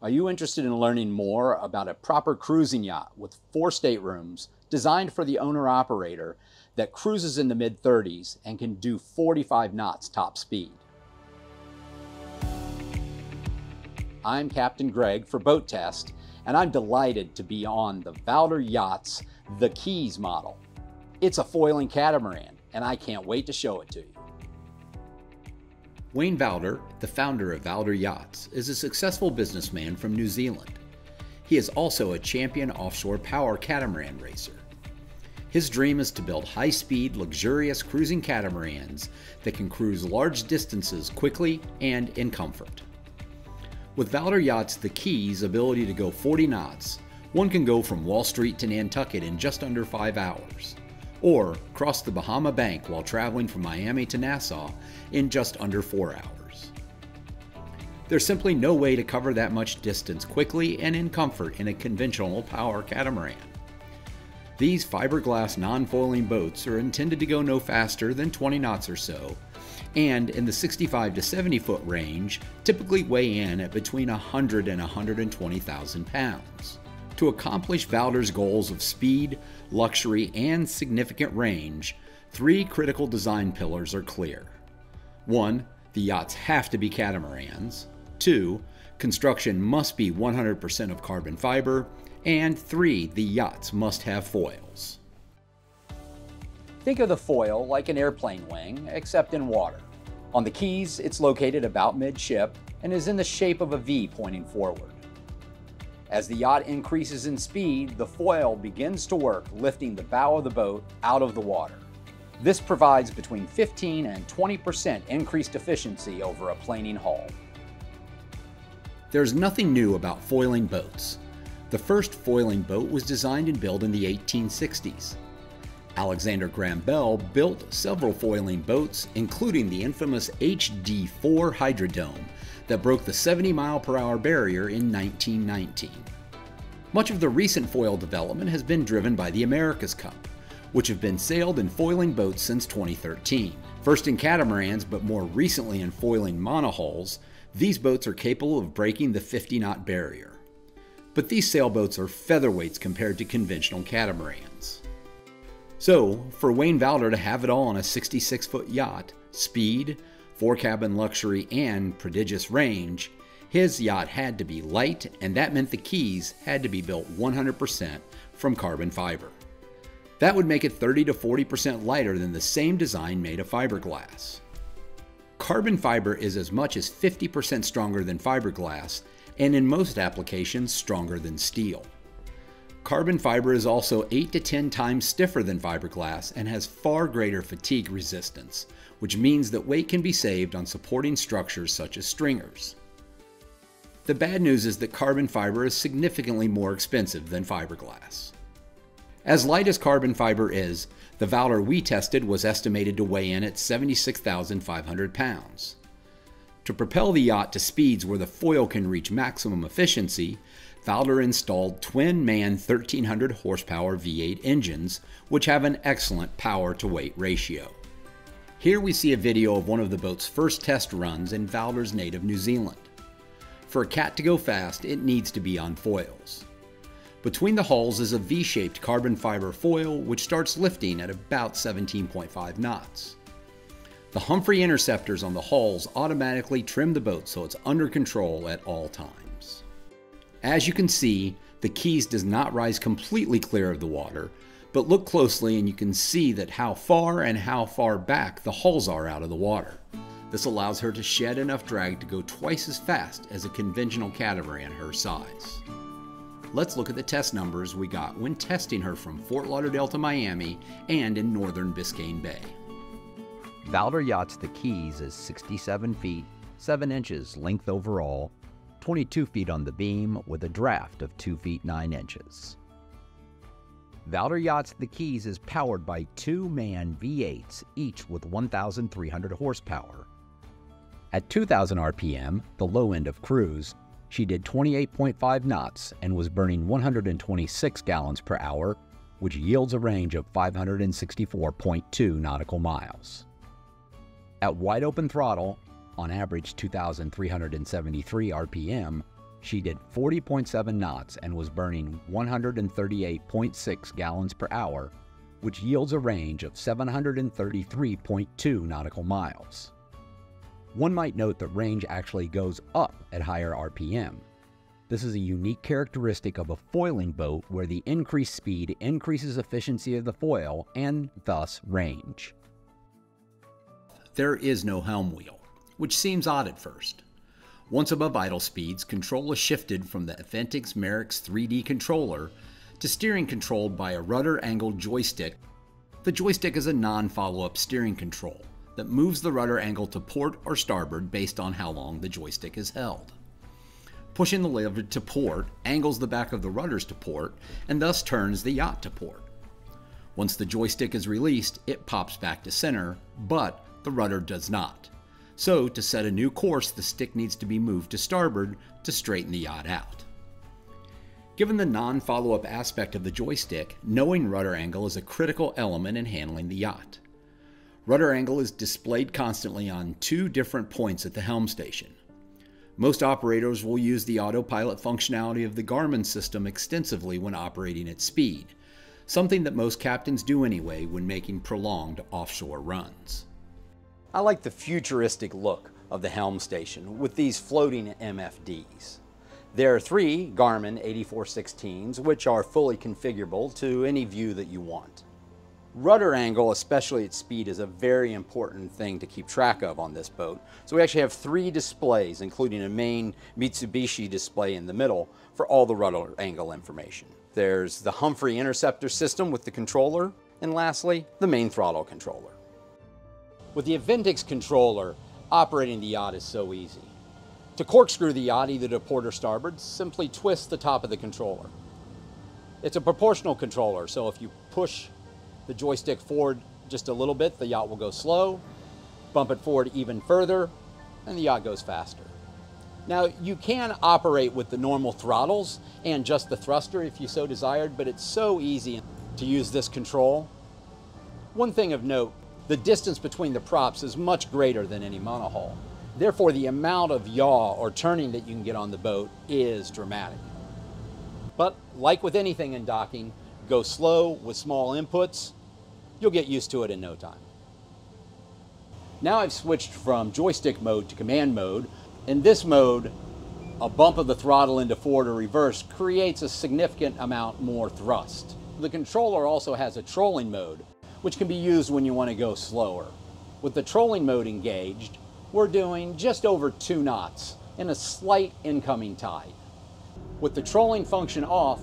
Are you interested in learning more about a proper cruising yacht with four staterooms designed for the owner operator that cruises in the mid 30s and can do 45 knots top speed? I'm Captain Greg for Boat Test, and I'm delighted to be on the Valder Yachts The Keys model. It's a foiling catamaran, and I can't wait to show it to you. Wayne Valder, the founder of Valder Yachts, is a successful businessman from New Zealand. He is also a champion offshore power catamaran racer. His dream is to build high speed, luxurious cruising catamarans that can cruise large distances quickly and in comfort. With Valder Yachts The Keys' ability to go 40 knots, one can go from Wall Street to Nantucket in just under 5 hours or cross the Bahama Bank while traveling from Miami to Nassau in just under four hours. There's simply no way to cover that much distance quickly and in comfort in a conventional power catamaran. These fiberglass non foiling boats are intended to go no faster than 20 knots or so, and in the 65 to 70 foot range typically weigh in at between 100 and 120,000 pounds. To accomplish Valder's goals of speed, luxury, and significant range, three critical design pillars are clear. One, the yachts have to be catamarans. Two, construction must be 100% of carbon fiber. And three, the yachts must have foils. Think of the foil like an airplane wing, except in water. On the keys, it's located about midship and is in the shape of a V pointing forward. As the yacht increases in speed, the foil begins to work, lifting the bow of the boat out of the water. This provides between 15 and 20% increased efficiency over a planing hull. There's nothing new about foiling boats. The first foiling boat was designed and built in the 1860s. Alexander Graham Bell built several foiling boats, including the infamous HD4 Hydrodrome, that broke the 70 mile per hour barrier in 1919. Much of the recent foil development has been driven by the America's Cup, which have been sailed in foiling boats since 2013. First in catamarans, but more recently in foiling monohulls, these boats are capable of breaking the 50 knot barrier. But these sailboats are featherweights compared to conventional catamarans. So, for Wayne Valder to have it all on a 66 foot yacht, speed, four cabin luxury, and prodigious range, his yacht had to be light, and that meant the keys had to be built 100% from carbon fiber. That would make it 30 to 40% lighter than the same design made of fiberglass. Carbon fiber is as much as 50% stronger than fiberglass, and in most applications, stronger than steel. Carbon fiber is also 8 to 10 times stiffer than fiberglass and has far greater fatigue resistance, which means that weight can be saved on supporting structures such as stringers. The bad news is that carbon fiber is significantly more expensive than fiberglass. As light as carbon fiber is, the Valder we tested was estimated to weigh in at 76,500 pounds. To propel the yacht to speeds where the foil can reach maximum efficiency, Valder installed twin MAN 1300 horsepower V8 engines, which have an excellent power to weight ratio. Here we see a video of one of the boat's first test runs in Valder's native New Zealand. For a cat to go fast, it needs to be on foils. Between the hulls is a V-shaped carbon fiber foil which starts lifting at about 17.5 knots. The Humphree interceptors on the hulls automatically trim the boat so it's under control at all times. As you can see, the keys does not rise completely clear of the water, but look closely and you can see that how far and how far back the hulls are out of the water. This allows her to shed enough drag to go twice as fast as a conventional catamaran her size. Let's look at the test numbers we got when testing her from Fort Lauderdale to Miami and in northern Biscayne Bay. Valder Yachts The Keys is 67 feet, 7 inches length overall, 22 feet on the beam with a draft of 2 feet 9 inches. Valder Yachts The Keys is powered by two MAN V8s, each with 1,300 horsepower. At 2,000 RPM, the low end of cruise, she did 28.5 knots and was burning 126 gallons per hour, which yields a range of 564.2 nautical miles. At wide open throttle, on average 2,373 RPM, She did 40.7 knots and was burning 138.6 gallons per hour, which yields a range of 733.2 nautical miles. One might note that range actually goes up at higher RPM. This is a unique characteristic of a foiling boat where the increased speed increases efficiency of the foil and thus range. There is no helm wheel, which seems odd at first. Once above idle speeds, control is shifted from the Aventics Marex 3D controller to steering controlled by a rudder angled joystick. The joystick is a non follow up steering control that moves the rudder angle to port or starboard based on how long the joystick is held. Pushing the lever to port angles the back of the rudders to port and thus turns the yacht to port. Once the joystick is released, it pops back to center, but the rudder does not. So, to set a new course, the stick needs to be moved to starboard to straighten the yacht out. Given the non follow up aspect of the joystick, knowing rudder angle is a critical element in handling the yacht. Rudder angle is displayed constantly on two different points at the helm station. Most operators will use the autopilot functionality of the Garmin system extensively when operating at speed, something that most captains do anyway when making prolonged offshore runs. I like the futuristic look of the helm station with these floating MFDs. There are three Garmin 8416s which are fully configurable to any view that you want. Rudder angle, especially at speed, is a very important thing to keep track of on this boat. So we actually have three displays, including a main Mitsubishi display in the middle for all the rudder angle information. There's the Humphree interceptor system with the controller, and lastly, the main throttle controller. With the Aventics controller, operating the yacht is so easy. To corkscrew the yacht either to port or starboard, simply twist the top of the controller. It's a proportional controller, so if you push the joystick forward just a little bit, the yacht will go slow. Bump it forward even further, and the yacht goes faster. Now, you can operate with the normal throttles and just the thruster if you so desired, but it's so easy to use this control. One thing of note, the distance between the props is much greater than any monohull. Therefore, the amount of yaw or turning that you can get on the boat is dramatic. But like with anything in docking, go slow with small inputs. You'll get used to it in no time. Now I've switched from joystick mode to command mode. In this mode, a bump of the throttle into forward or reverse creates a significant amount more thrust. The controller also has a trolling mode, which can be used when you want to go slower. With the trolling mode engaged, we're doing just over two knots in a slight incoming tide. With the trolling function off,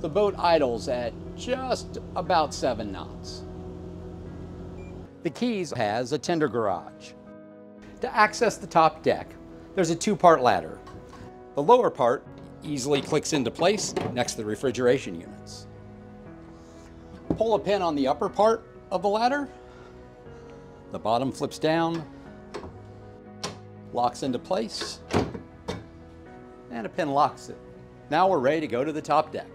the boat idles at just about seven knots. The Keys has a tender garage. To access the top deck, there's a two-part ladder. The lower part easily clicks into place next to the refrigeration units. Pull a pin on the upper part of the ladder. The bottom flips down, locks into place, and a pin locks it. Now we're ready to go to the top deck.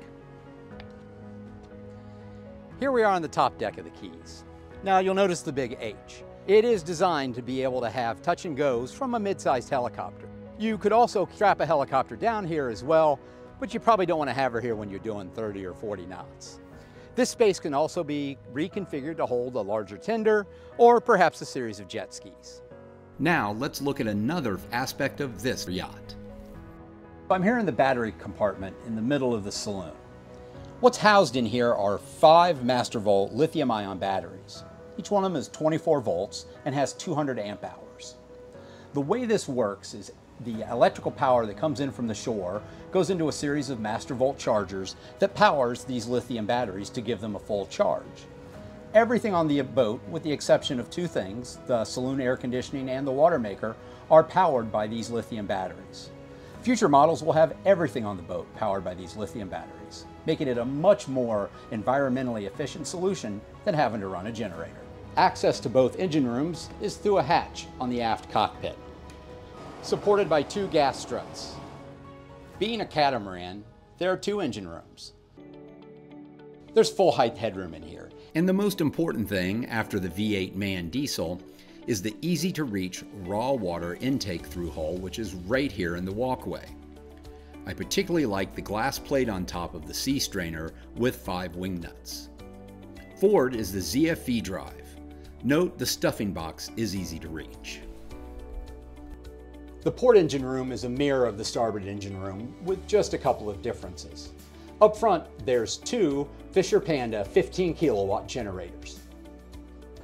Here we are on the top deck of the Keys. Now you'll notice the big H. It is designed to be able to have touch and goes from a mid-sized helicopter. You could also strap a helicopter down here as well, but you probably don't want to have her here when you're doing 30 or 40 knots. This space can also be reconfigured to hold a larger tender or perhaps a series of jet skis. Now let's look at another aspect of this yacht. I'm here in the battery compartment in the middle of the saloon. What's housed in here are five Mastervolt lithium ion batteries. Each one of them is 24 volts and has 200 amp hours. The way this works is the electrical power that comes in from the shore goes into a series of Mastervolt chargers that powers these lithium batteries to give them a full charge. Everything on the boat, with the exception of two things, the saloon air conditioning and the water maker, are powered by these lithium batteries. Future models will have everything on the boat powered by these lithium batteries, making it a much more environmentally efficient solution than having to run a generator. Access to both engine rooms is through a hatch on the aft cockpit, supported by two gas struts. Being a catamaran, there are two engine rooms. There's full height headroom in here. And the most important thing after the V8 MAN diesel is the easy to reach raw water intake through hole, which is right here in the walkway. I particularly like the glass plate on top of the sea strainer with five wing nuts. Ford is the ZFE drive. Note the stuffing box is easy to reach. The port engine room is a mirror of the starboard engine room with just a couple of differences. Up front, there's two Fisher Panda 15 kilowatt generators.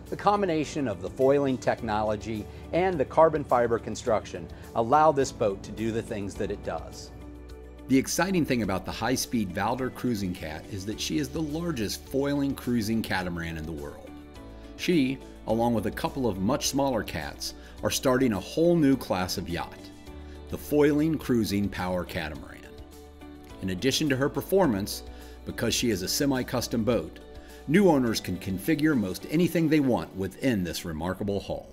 The combination of the foiling technology and the carbon fiber construction allow this boat to do the things that it does. The exciting thing about the high-speed Valder Cruising Cat is that she is the largest foiling cruising catamaran in the world. She, along with a couple of much smaller cats, are starting a whole new class of yacht, the Foiling Cruising Power Catamaran. In addition to her performance, because she is a semi-custom boat, new owners can configure most anything they want within this remarkable hull.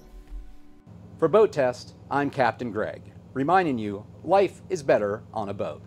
For Boat Test, I'm Captain Greg, reminding you life is better on a boat.